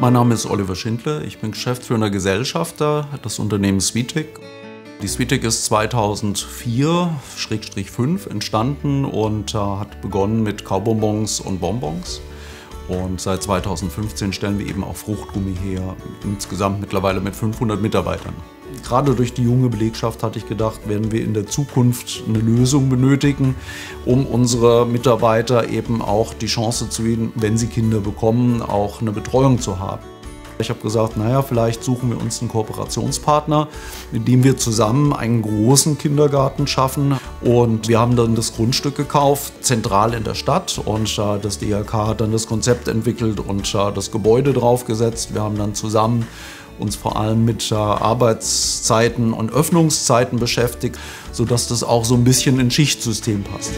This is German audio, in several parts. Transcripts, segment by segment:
Mein Name ist Oliver Schindler, ich bin geschäftsführender Gesellschafter des Unternehmens Sweetec. Die Sweetec ist 2004-5 entstanden und äh, hat begonnen mit Kaubonbons und Bonbons. Und seit 2015 stellen wir eben auch Fruchtgummi her, insgesamt mittlerweile mit 500 Mitarbeitern. Gerade durch die junge Belegschaft hatte ich gedacht, werden wir in der Zukunft eine Lösung benötigen, um unsere Mitarbeiter eben auch die Chance zu geben, wenn sie Kinder bekommen, auch eine Betreuung zu haben. Ich habe gesagt, naja, vielleicht suchen wir uns einen Kooperationspartner, mit dem wir zusammen einen großen Kindergarten schaffen. Und wir haben dann das Grundstück gekauft, zentral in der Stadt. Und äh, das DRK hat dann das Konzept entwickelt und äh, das Gebäude draufgesetzt. Wir haben dann zusammen uns vor allem mit äh, Arbeitszeiten und Öffnungszeiten beschäftigt, sodass das auch so ein bisschen ins Schichtsystem passt.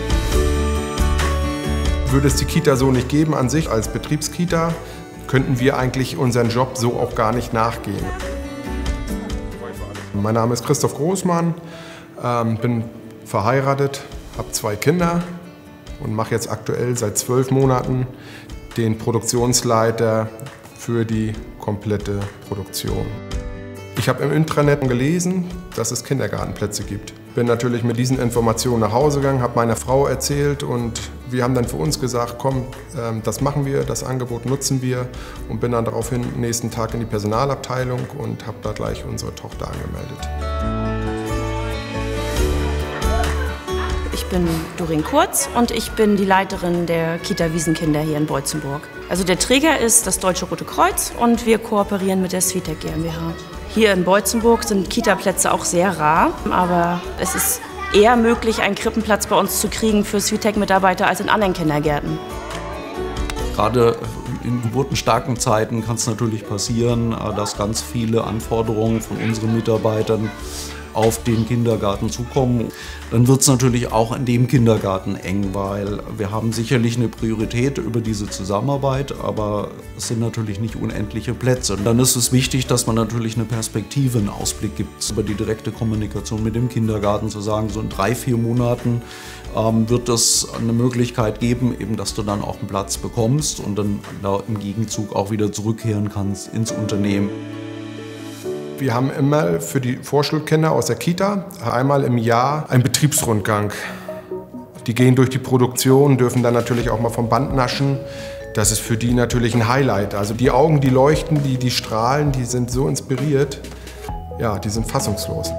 Würde es die Kita so nicht geben an sich als Betriebskita, könnten wir eigentlich unseren Job so auch gar nicht nachgehen. Mein Name ist Christoph Großmann, ähm, bin verheiratet, habe zwei Kinder und mache jetzt aktuell seit zwölf Monaten den Produktionsleiter für die komplette Produktion. Ich habe im Intranet gelesen, dass es Kindergartenplätze gibt. Bin natürlich mit diesen Informationen nach Hause gegangen, habe meiner Frau erzählt und wir haben dann für uns gesagt, komm, ähm, das machen wir, das Angebot nutzen wir und bin dann daraufhin nächsten Tag in die Personalabteilung und habe da gleich unsere Tochter angemeldet. Bin Doreen Kurz und ich bin die Leiterin der Kita Wiesenkinder hier in Beutzenburg. Also der Träger ist das Deutsche Rote Kreuz und wir kooperieren mit der Sweetec GmbH. Hier in Beutzenburg sind Kita-Plätze auch sehr rar, aber es ist eher möglich, einen Krippenplatz bei uns zu kriegen für Sweetec-Mitarbeiter als in anderen Kindergärten. Gerade in geburtenstarken Zeiten kann es natürlich passieren, äh, dass ganz viele Anforderungen von unseren Mitarbeitern auf den Kindergarten zukommen. Dann wird es natürlich auch in dem Kindergarten eng, weil wir haben sicherlich eine Priorität über diese Zusammenarbeit, aber es sind natürlich nicht unendliche Plätze. Und dann ist es wichtig, dass man natürlich eine Perspektive, einen Ausblick gibt über die direkte Kommunikation mit dem Kindergarten, zu sagen, so in drei, vier Monaten ähm, wird es eine Möglichkeit geben, eben, dass du dann auch einen Platz bekommst und dann da im Gegenzug auch wieder zurückkehren kannst ins Unternehmen. Wir haben immer für die Vorschulkinder aus der Kita einmal im Jahr einen Betriebsrundgang. Die gehen durch die Produktion, dürfen dann natürlich auch mal vom Band naschen. Das ist für die natürlich ein Highlight. Also die Augen, die leuchten, die, die strahlen, die sind so inspiriert. Ja, die sind fassungslos.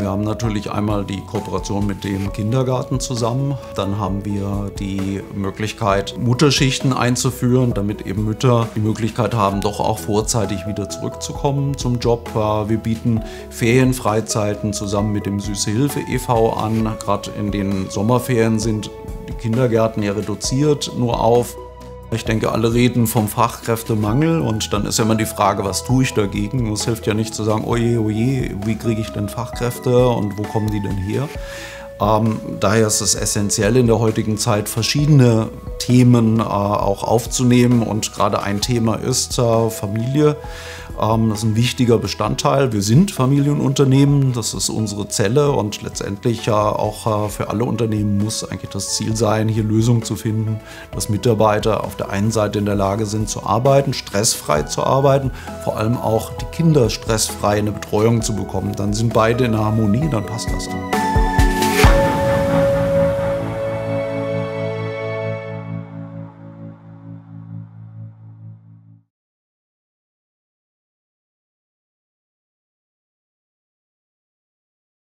Wir haben natürlich einmal die Kooperation mit dem Kindergarten zusammen. Dann haben wir die Möglichkeit, Mutterschichten einzuführen, damit eben Mütter die Möglichkeit haben, doch auch vorzeitig wieder zurückzukommen zum Job. Wir bieten Ferienfreizeiten zusammen mit dem Süße Hilfe e.V. an. Gerade in den Sommerferien sind die Kindergärten ja reduziert nur auf ich denke, alle reden vom Fachkräftemangel und dann ist immer die Frage, was tue ich dagegen? Es hilft ja nicht zu sagen, oje, oje, wie kriege ich denn Fachkräfte und wo kommen die denn her? Ähm, daher ist es essentiell in der heutigen Zeit, verschiedene Themen äh, auch aufzunehmen und gerade ein Thema ist äh, Familie. Das ist ein wichtiger Bestandteil. Wir sind Familienunternehmen, das ist unsere Zelle und letztendlich ja auch äh, für alle Unternehmen muss eigentlich das Ziel sein, hier Lösungen zu finden, dass Mitarbeiter auf der einen Seite in der Lage sind zu arbeiten, stressfrei zu arbeiten, vor allem auch die Kinder stressfrei eine Betreuung zu bekommen. Dann sind beide in Harmonie, dann passt das auch.